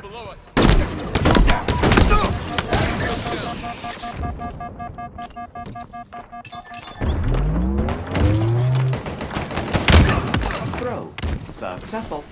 below us. Throw. Successful.